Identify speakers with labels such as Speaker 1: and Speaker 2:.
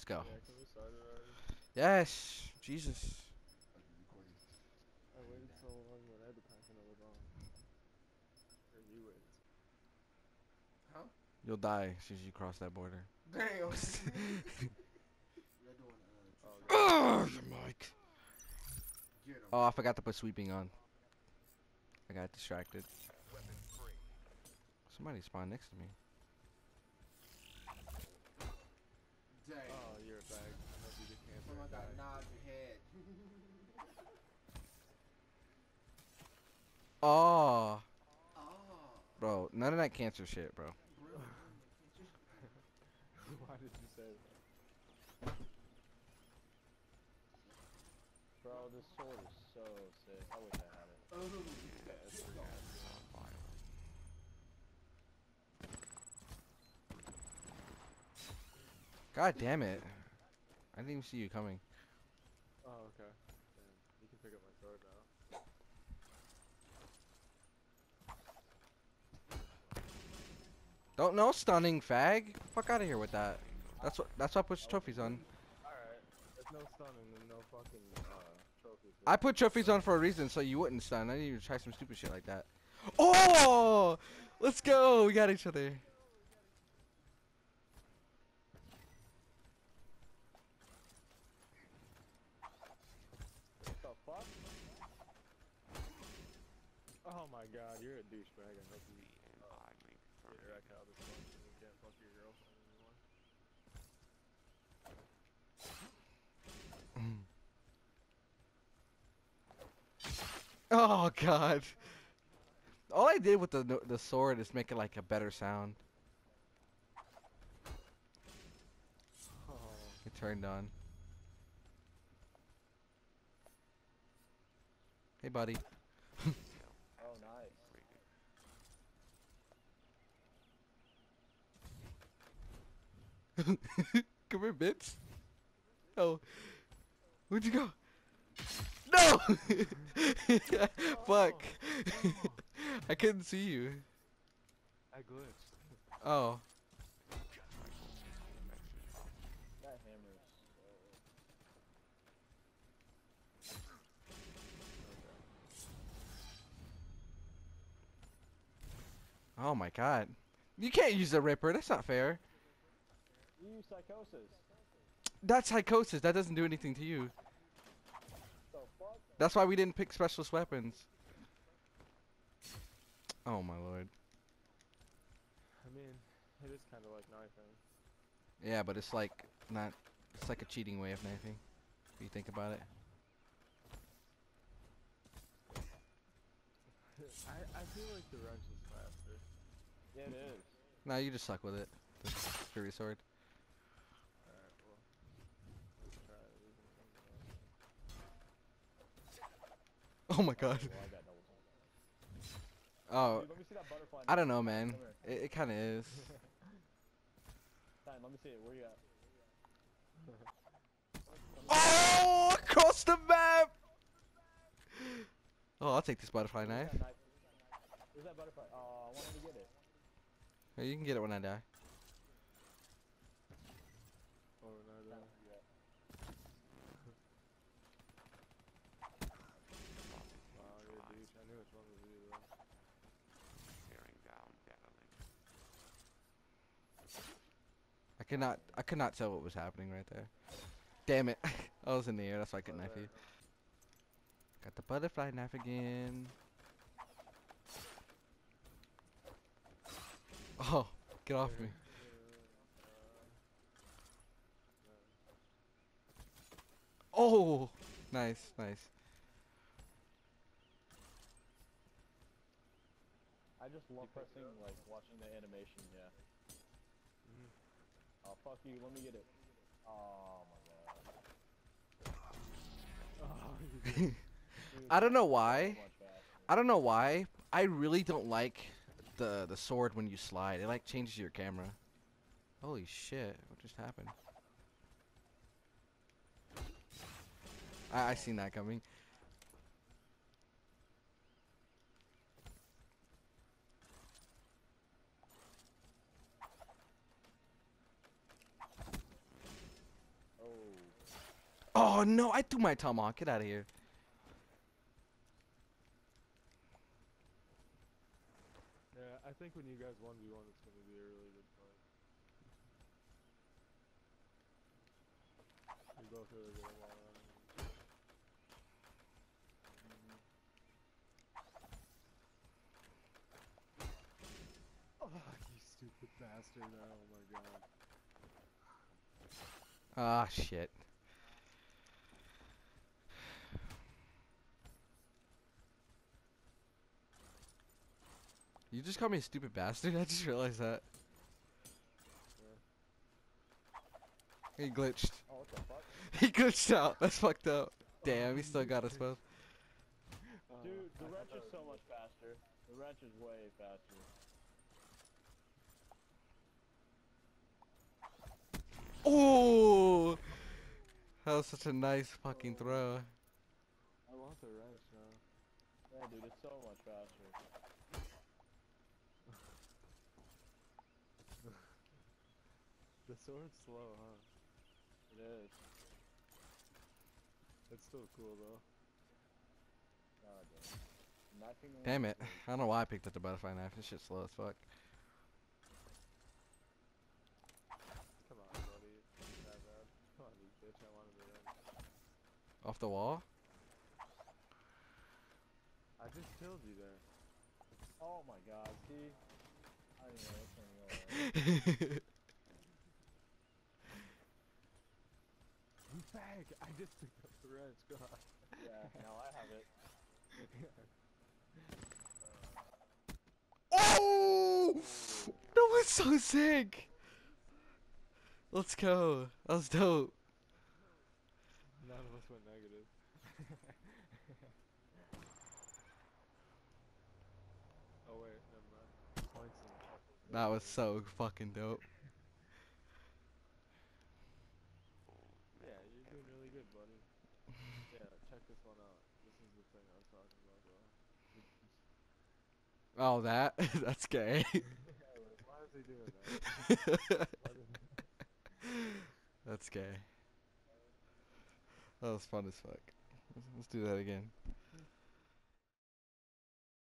Speaker 1: Let's go.
Speaker 2: Yeah, can we start it already?
Speaker 1: Yes. Jesus.
Speaker 2: I waited so long when I had to pass another bomb. Or you waited.
Speaker 3: Huh?
Speaker 1: You'll die as soon as you cross that border.
Speaker 3: Damn. You're doing,
Speaker 2: Oh,
Speaker 1: Mike. Oh, I forgot to put sweeping on. I got distracted. Somebody spawned next to me.
Speaker 3: Dang.
Speaker 2: oh, you're a bag. I hope you get cancer.
Speaker 3: Someone
Speaker 2: and
Speaker 3: got
Speaker 2: die.
Speaker 3: knobbed your head.
Speaker 1: Oh,
Speaker 3: oh.
Speaker 1: bro, none of that cancer shit, bro.
Speaker 3: Bro.
Speaker 2: Why did you say that? Bro, this sword is so sick. I wish I had it.
Speaker 3: Oh.
Speaker 2: Yeah, it's.
Speaker 1: God damn it. I didn't even see you coming.
Speaker 2: Oh, okay. Damn. You can pick up my sword now.
Speaker 1: Don't know stunning fag. Fuck out of here with that. That's what. That's why I put trophies on.
Speaker 2: Alright. There's no stunning and no fucking, uh, trophies.
Speaker 1: I put trophies on for a reason, so you wouldn't stun. I didn't even try some stupid shit like that. Oh, let's go. We got each other.
Speaker 2: What the fuck? Oh my god, you're a douchebag. I hope you uh, get your act out of this one and you can't fuck your girlfriend anymore.
Speaker 1: Oh god. All I did with the the sword is make it like a better sound.
Speaker 2: Oh,
Speaker 1: It turned on. Hey, buddy.
Speaker 2: oh nice.
Speaker 1: Come here, bitch. Oh, where'd you go? No! Fuck. I couldn't see you.
Speaker 2: I glitched.
Speaker 1: Oh.
Speaker 2: That hammer.
Speaker 1: Oh my god. You can't use the Ripper. That's not fair.
Speaker 2: You psychosis.
Speaker 1: That's psychosis. That doesn't do anything to you. That's why we didn't pick specialist weapons. Oh my lord.
Speaker 2: I mean, it is kind of like knifing.
Speaker 1: Yeah, but it's like not. It's like a cheating way of knifing. If you think about it.
Speaker 2: I, I feel like the wrench is faster. Yeah, it is.
Speaker 1: No, you just suck with it. The Fury sword.
Speaker 2: Alright, well. Let's try it. We can think about it.
Speaker 1: Oh my god.
Speaker 2: Well, I got double time.
Speaker 1: Oh,
Speaker 2: Dude, let me see that butterfly.
Speaker 1: I don't know, man. It, it kind of is.
Speaker 2: Let me see it. Where you at?
Speaker 1: Oh, across the map! Oh, I'll take this butterfly knife.
Speaker 2: Where's that butterfly? Oh, I wanted to get it.
Speaker 1: You can get it when I die.
Speaker 2: Oh, no, no.
Speaker 3: uh,
Speaker 2: Wow, you're a douche. I knew which one was you, though.
Speaker 1: I could not. I could not tell what was happening right there. Damn it! I was in the air. That's why I couldn't knife you. Got the butterfly knife again. Oh, get off me! Oh, nice, nice.
Speaker 2: I just love pressing, like, watching the animation, yeah. Oh, fuck you. Let me get it. Oh, my god.
Speaker 1: I don't know why. I don't know why. I really don't like the the sword when you slide. It like changes your camera. Holy shit! What just happened? I I seen that coming. Oh no, I threw my tomahawk. Get out of here.
Speaker 2: Yeah, I think when you guys 1v1, it's going to be a really good fight. Both really. Oh, you stupid bastard. Oh my god.
Speaker 1: Ah, shit. You just called me a stupid bastard? I just realized that. He glitched.
Speaker 2: Oh, what the fuck?
Speaker 1: He glitched out. That's fucked up. Damn, he still got us both.
Speaker 4: Uh, dude, the wrench is so much faster. The wrench is way faster.
Speaker 1: Oh! That was such a nice fucking throw.
Speaker 2: I want the wrench now.
Speaker 4: Yeah, dude, it's so much faster.
Speaker 2: The sword's slow, huh?
Speaker 4: It is.
Speaker 2: It's still cool though.
Speaker 4: God damn. Knifing
Speaker 1: Damn
Speaker 4: wrench
Speaker 1: it.
Speaker 4: is-
Speaker 1: I don't know why I picked up the butterfly knife. This shit's slow as fuck.
Speaker 2: Come on, buddy. It's not bad. Come on, you bitch. I wanted the wrench.
Speaker 1: Off the wall?
Speaker 2: I just killed you there.
Speaker 4: Oh my god, see? I didn't know this thing going.
Speaker 2: You I just picked up the wrench. God.
Speaker 4: Yeah, now I have it.
Speaker 1: Oh! That was so sick! Let's go. That was dope.
Speaker 2: None of us went negative. oh wait, never mind.
Speaker 1: That was so fucking dope.
Speaker 2: Yeah, you're doing really good, buddy. yeah, check this one out. This is the thing I was talking about, bro.
Speaker 1: Oh, that? That's gay.
Speaker 2: Why is he doing that?
Speaker 1: That's gay. That was fun as fuck. Let's- Let's do that again.